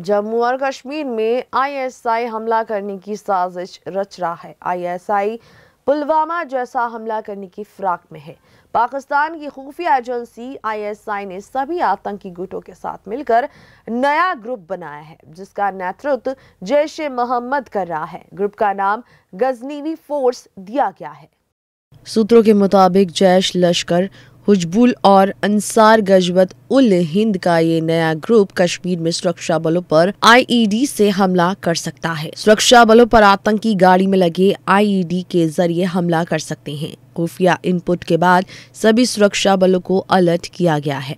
जम्मू और कश्मीर में आईएसआई हमला करने की साजिश रच रहा है। आईएसआई पुलवामा जैसा हमला करने की फिराक में है। पाकिस्तान की खुफिया एजेंसी आईएसआई ने सभी आतंकी गुटों के साथ मिलकर नया ग्रुप बनाया है, जिसका नेतृत्व जैश ए मोहम्मद कर रहा है। ग्रुप का नाम गजनीवी फोर्स दिया गया है। सूत्रों के मुताबिक जैश लश्कर हुजबुल और अंसार गजबत उल हिंद का ये नया ग्रुप कश्मीर में सुरक्षा बलों पर आईईडी से हमला कर सकता है। सुरक्षा बलों पर आतंकी गाड़ी में लगे आईईडी के ज़रिए हमला कर सकते हैं। खुफिया इनपुट के बाद सभी सुरक्षा बलों को अलर्ट किया गया है।